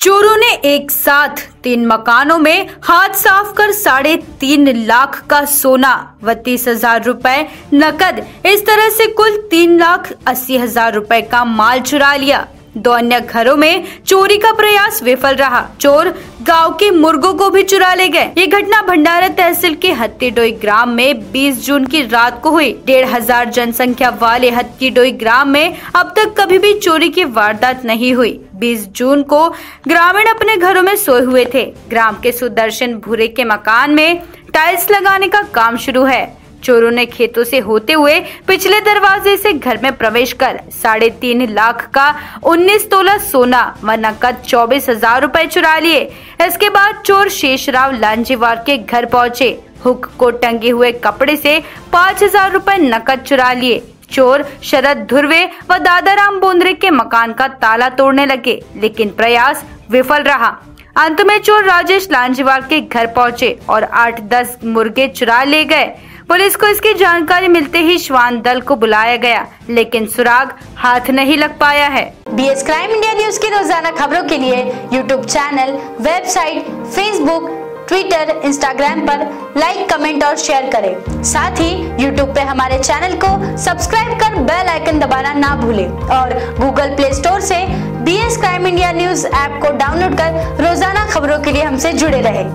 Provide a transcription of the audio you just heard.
चोरों ने एक साथ तीन मकानों में हाथ साफ़ कर साढ़े तीन लाख का सोना व तीस हज़ार रूपए नकद, इस तरह से कुल तीन लाख अस्सी हज़ार रूपए का माल चुरा लिया। दो अन्य घरों में चोरी का प्रयास विफल रहा। चोर गाँव के मुर्गों को भी चुरा ले गए। ये घटना भंडारा तहसील के हत्तीडोई ग्राम में 20 जून की रात को हुई। डेढ़ हज़ार जनसंख्या वाले हत्तीडोई ग्राम में अब तक कभी भी चोरी की वारदात नहीं हुई। 20 जून को ग्रामीण अपने घरों में सोए हुए थे। ग्राम के सुदर्शन भूरे के मकान में टाइल्स लगाने का काम शुरू है। चोरों ने खेतों से होते हुए पिछले दरवाजे से घर में प्रवेश कर साढ़े तीन लाख का उन्नीस तोला सोना व नकद चौबीस हज़ार रूपए चुरा लिए। इसके बाद चोर शेषराव लांजीवार के घर पहुँचे। हुक को टंगे हुए कपड़े से पाँच हज़ार रूपए नकद चुरा लिए। चोर शरद धुर्वे व दादाराम बोंद्रे के मकान का ताला तोड़ने लगे, लेकिन प्रयास विफल रहा। अंत में चोर राजेश लांजीवार के घर पहुँचे और आठ दस मुर्गे चुरा ले गए। पुलिस को इसकी जानकारी मिलते ही श्वान दल को बुलाया गया, लेकिन सुराग हाथ नहीं लग पाया है। B S crime India news की रोज़ाना खबरों के लिए YouTube channel website Facebook Twitter Instagram पर लाइक कमेंट और शेयर करें। साथ ही यूट्यूब पे हमारे चैनल को सब्सक्राइब कर बेल आइकन दबाना ना भूलें और गूगल प्ले स्टोर से B S crime India news app को डाउनलोड कर रोज़ाना खबरों के लिए हमसे जुड़े रहें।